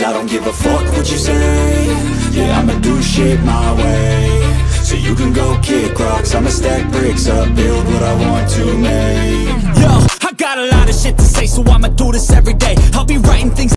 I don't give a fuck what you say. Yeah, I'ma do shit my way. So you can go kick rocks. I'ma stack bricks up, build what I want to make. Yo, I got a lot of shit to say, so I'ma do this every day. I'll be writing things